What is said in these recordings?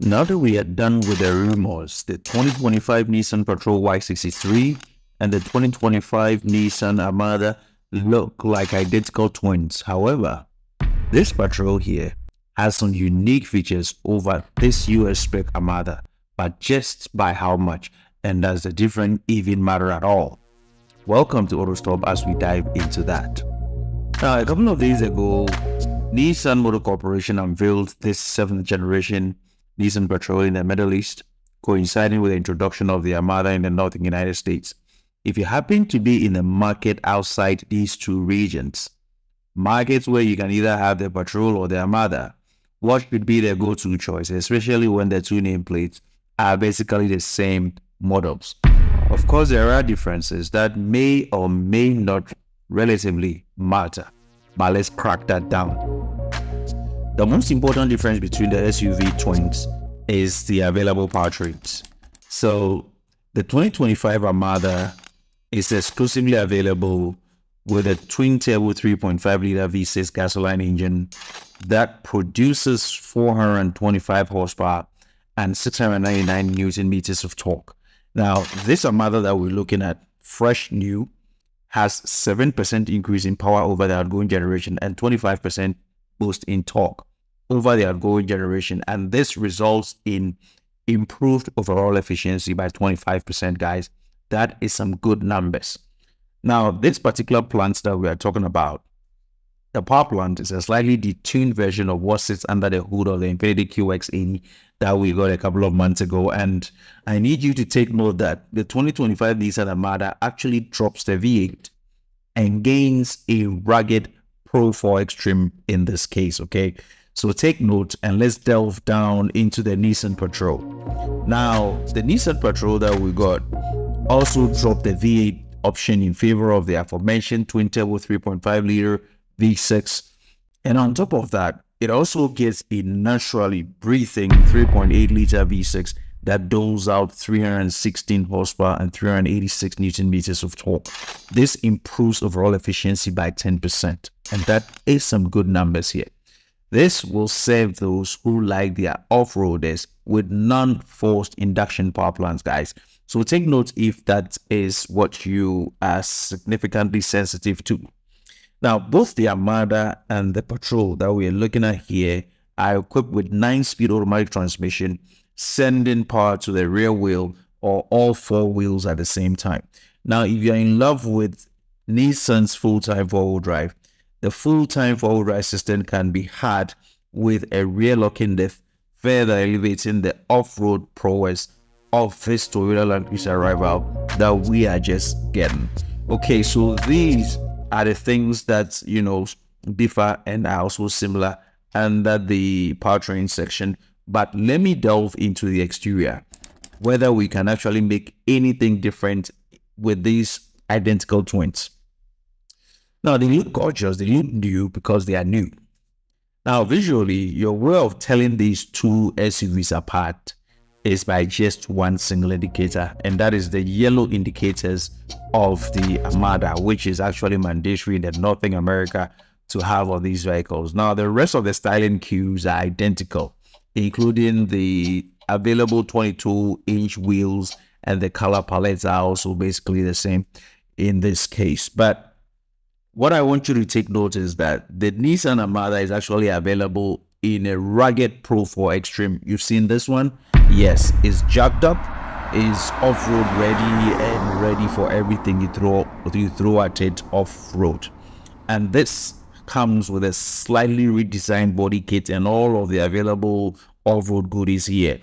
Now that we are done with the rumors, the 2025 Nissan Patrol Y63 and the 2025 Nissan Armada look like identical twins. However, this Patrol here has some unique features over this US spec Armada, but just by how much, and does the difference even matter at all? Welcome to AutoStop as we dive into that. Now, a couple of days ago, Nissan Motor Corporation unveiled this seventh generation Nissan Patrol in the Middle East, coinciding with the introduction of the Armada in the Northern United States. If you happen to be in the market outside these two regions, markets where you can either have the Patrol or the Armada, what should be their go-to choice, especially when the two nameplates are basically the same models. Of course, there are differences that may or may not relatively matter, but let's crack that down. The most important difference between the SUV twins is the available powertrains. So the 2025 Armada is exclusively available with a twin turbo 3.5 liter V6 gasoline engine that produces 425 horsepower and 699 newton meters of torque. Now, this Armada that we're looking at, fresh new, has 7% increase in power over the outgoing generation and 25% boost in torque over the outgoing generation. And this results in improved overall efficiency by 25%, guys. That is some good numbers. Now, this particular plant that we are talking about, the power plant is a slightly detuned version of what sits under the hood of the Infiniti QX80 that we got a couple of months ago. And I need you to take note that the 2025 Nissan Armada actually drops the V8 and gains a rugged Pro 4 Extreme in this case, okay? So take note and let's delve down into the Nissan Patrol. Now, the Nissan Patrol that we got also dropped the V8 option in favor of the aforementioned twin turbo 3.5 liter V6. And on top of that, it also gets a naturally breathing 3.8 liter V6 that doles out 316 horsepower and 386 newton meters of torque. This improves overall efficiency by 10%. And that is some good numbers here. This will serve those who like their off-roaders with non-forced induction power plants, guys. So take note if that is what you are significantly sensitive to. Now, both the Armada and the Patrol that we are looking at here are equipped with 9-speed automatic transmission, sending power to the rear wheel or all four wheels at the same time. Now, if you're in love with Nissan's full-time four-wheel drive, the full-time drive system can be had with a rear locking lift, further elevating the off-road prowess of this Toyota Land Cruiser Rival that we are just getting. Okay, so these are the things that, you know, differ and are also similar under the powertrain section. But let me delve into the exterior, whether we can actually make anything different with these identical twins. Now, they look gorgeous. They look new because they are new. Now, visually, your way of telling these two SUVs apart is by just one single indicator, and that is the yellow indicators of the Armada, which is actually mandatory in the Northern America to have on these vehicles. Now, the rest of the styling cues are identical, including the available 22-inch wheels and the color palettes are also basically the same in this case. But what I want you to take note is that the Nissan Armada is actually available in a rugged Pro 4 Extreme. You've seen this one? Yes, it's jacked up, is off-road ready and ready for everything you throw you throw at it off-road. And this comes with a slightly redesigned body kit and all of the available off-road goodies here.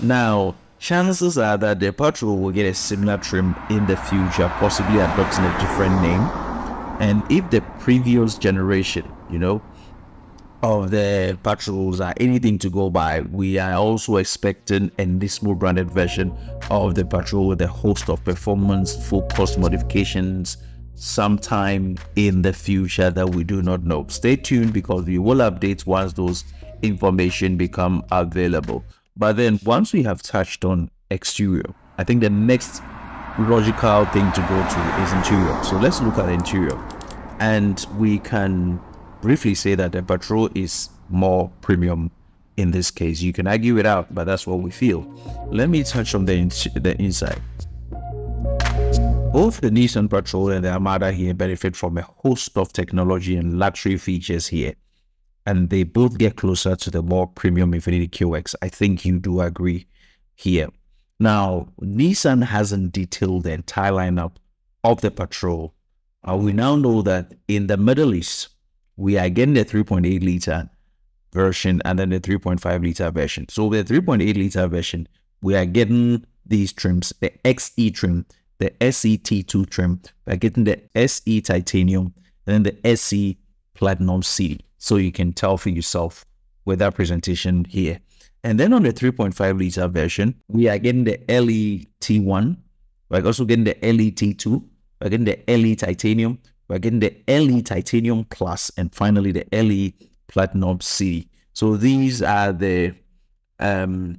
Now, chances are that the Patrol will get a similar trim in the future, possibly adopting a different name and if the previous generation, you know, of the patrols are anything to go by, we are also expecting a Nismo branded version of the patrol with a host of performance focused modifications sometime in the future that we do not know. Stay tuned because we will update once those information become available. But then once we have touched on exterior, I think the next logical thing to go to is interior. So let's look at the interior. And we can briefly say that the Patrol is more premium in this case. You can argue it out, but that's what we feel. Let me touch on the, in the inside. Both the Nissan Patrol and the Armada here benefit from a host of technology and luxury features here. And they both get closer to the more premium Infiniti QX. I think you do agree here. Now, Nissan hasn't detailed the entire lineup of the Patrol. Uh, we now know that in the Middle East, we are getting the 3.8 liter version and then the 3.5 liter version. So the 3.8 liter version, we are getting these trims, the XE trim, the SET2 trim, we're getting the SE titanium, and then the SE platinum C. So you can tell for yourself with that presentation here. And then on the 3.5 liter version, we are getting the LET1. We're also getting the LET2. We're getting the LE titanium. We're getting the LE titanium plus, and finally the LE platinum C. So these are the um,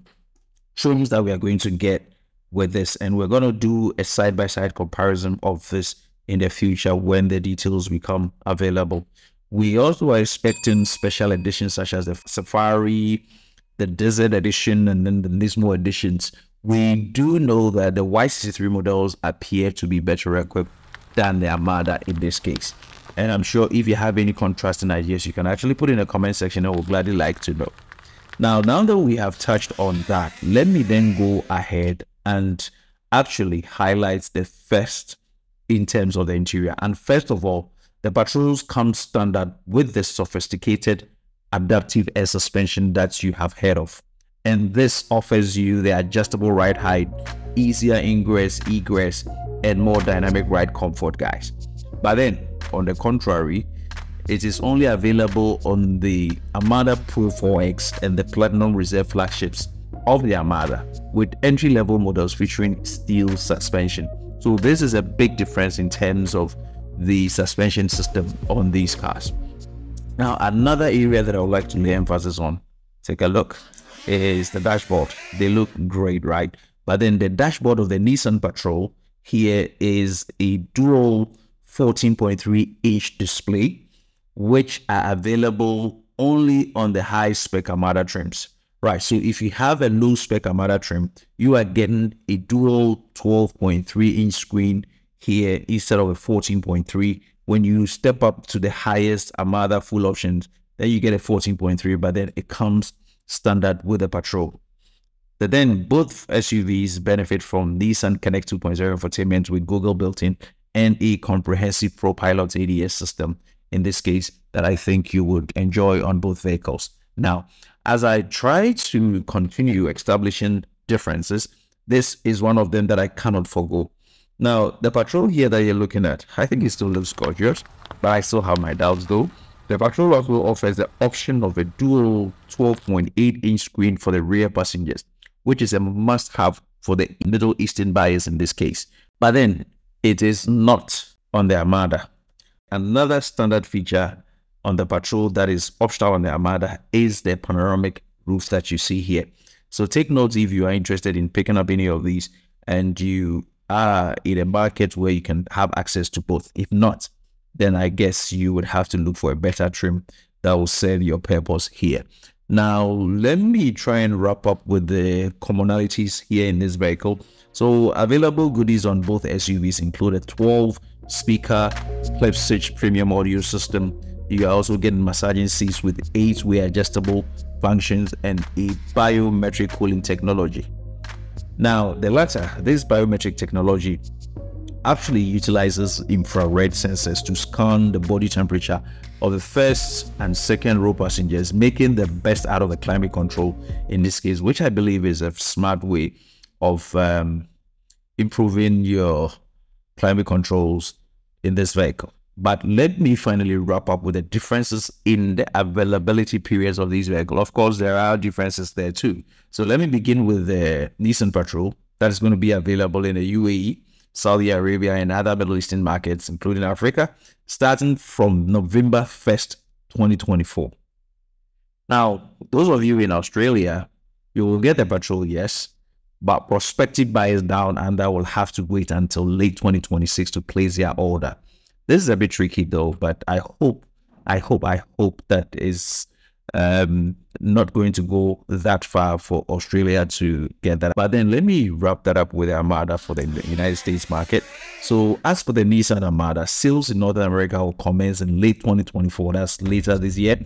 trims that we are going to get with this, and we're going to do a side by side comparison of this in the future when the details become available. We also are expecting special editions such as the Safari, the Desert Edition, and then the Nismo editions. We do know that the Y63 models appear to be better equipped than the Armada in this case. And I'm sure if you have any contrasting ideas, you can actually put in the comment section. I would gladly like to know. Now, now that we have touched on that, let me then go ahead and actually highlight the first in terms of the interior. And first of all, the patrols come standard with the sophisticated adaptive air suspension that you have heard of. And this offers you the adjustable ride height, easier ingress, egress, and more dynamic ride comfort, guys. But then, on the contrary, it is only available on the Armada Pro 4X and the Platinum Reserve flagships of the Armada, with entry-level models featuring steel suspension. So this is a big difference in terms of the suspension system on these cars. Now, another area that I would like to lay emphasis on, take a look, is the dashboard. They look great, right? But then the dashboard of the Nissan Patrol here is a dual 14.3 inch display, which are available only on the high spec Armada trims. Right, so if you have a low spec Armada trim, you are getting a dual 12.3 inch screen here instead of a 14.3. When you step up to the highest Armada full options, then you get a 14.3, but then it comes standard with the Patrol. But then both SUVs benefit from Nissan Connect 2.0 infotainment with Google built-in and a comprehensive ProPilot ADS system, in this case, that I think you would enjoy on both vehicles. Now, as I try to continue establishing differences, this is one of them that I cannot forego. Now, the patrol here that you're looking at, I think it still looks gorgeous, but I still have my doubts though. The patrol also offers the option of a dual 12.8 inch screen for the rear passengers, which is a must have for the Middle Eastern buyers in this case. But then it is not on the Armada. Another standard feature on the patrol that is optional on the Armada is the panoramic roof that you see here. So take notes if you are interested in picking up any of these and you are in a market where you can have access to both. If not, then I guess you would have to look for a better trim that will serve your purpose here. Now, let me try and wrap up with the commonalities here in this vehicle. So available goodies on both SUVs include a 12 speaker Klipsch premium audio system, you are also getting massaging seats with eight-way adjustable functions and a biometric cooling technology. Now, the latter, this biometric technology actually utilizes infrared sensors to scan the body temperature of the first and second row passengers, making the best out of the climate control in this case, which I believe is a smart way of um, improving your climate controls in this vehicle. But let me finally wrap up with the differences in the availability periods of these vehicles. Of course, there are differences there too. So let me begin with the Nissan Patrol that is going to be available in the UAE, Saudi Arabia, and other Middle Eastern markets, including Africa, starting from November 1st, 2024. Now, those of you in Australia, you will get the Patrol, yes, but prospective buyers down under will have to wait until late 2026 to place their order. This is a bit tricky though, but I hope, I hope, I hope that is um, not going to go that far for Australia to get that. But then let me wrap that up with Armada for the United States market. So as for the Nissan Armada, sales in North America will commence in late 2024. That's later this year.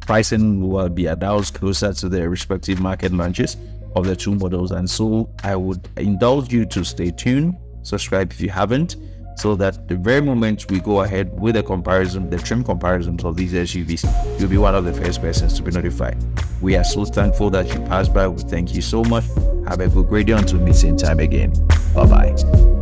Pricing will be adults closer to the respective market launches of the two models. And so I would indulge you to stay tuned, subscribe if you haven't, so that the very moment we go ahead with the comparison, the trim comparisons of these SUVs, you'll be one of the first persons to be notified. We are so thankful that you passed by. We thank you so much. Have a good great day until meeting time again. Bye bye.